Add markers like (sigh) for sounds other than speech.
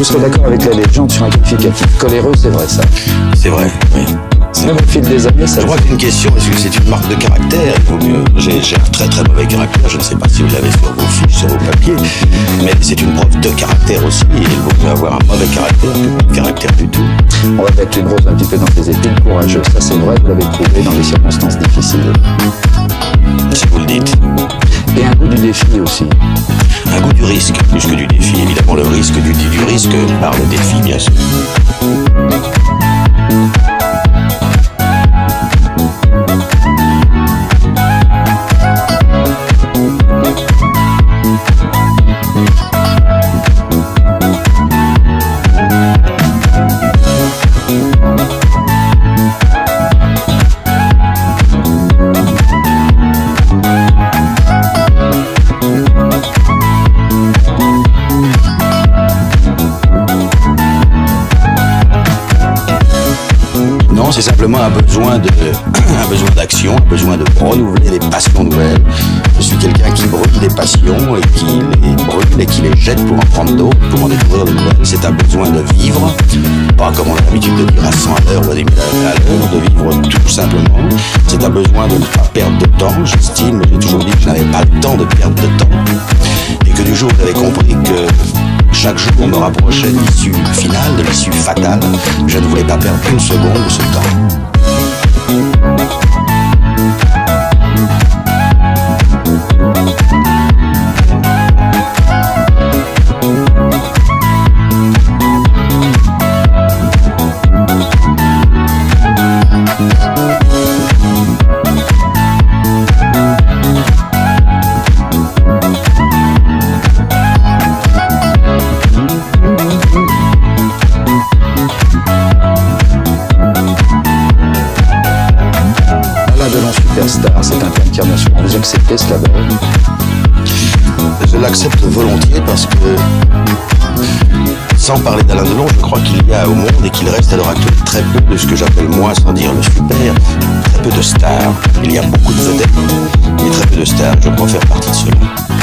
vous serez d'accord avec la légende sur un qualificatif. Coléreux, c'est vrai ça. C'est vrai, oui. Même au fil des années, ça Je crois qu'une question, est-ce que c'est une marque de caractère? Il vaut mieux- J'ai un très très mauvais caractère, je ne sais pas si vous l'avez sur vos fiches, sur vos papiers, mais c'est une preuve de caractère aussi, et il vaut mieux avoir un mauvais caractère que pas de caractère du tout. On va mettre une rose un petit peu dans tes épines. Courageux, ça c'est vrai, vous l'avez prouvé dans des circonstances difficiles. Si vous le dites. Et un goût du défi aussi. Un goût du risque, plus que du défi. Évidemment, le risque du risque par le défi, bien sûr. C'est simplement un besoin de, (clears throat) besoin d'action, un besoin de renouveler des passions nouvelles. Je suis quelqu'un qui brûle des passions et qui les brûle et qui les jette pour en prendre d'autres, pour en découvrir de nouvelles. C'est un besoin de vivre, pas comme on a l'habitude de dire à 100 à l'heure ou à 10 000 à l'heure, de vivre tout simplement. C'est un besoin de ne pas perdre de temps, j'estime. J'ai toujours dit que je n'avais pas le temps de chaque jour me rapprochait de l'issue finale, de l'issue fatale. Je ne voulais pas perdre une seconde de ce temps. Vous acceptez ce label Je l'accepte volontiers parce que, sans parler d'Alain Delon, je crois qu'il y a au monde et qu'il reste à l'heure actuelle très peu de ce que j'appelle moi, sans dire le super, très peu de stars. Il y a beaucoup de vedettes, mais très peu de stars. Je crois faire partie de cela.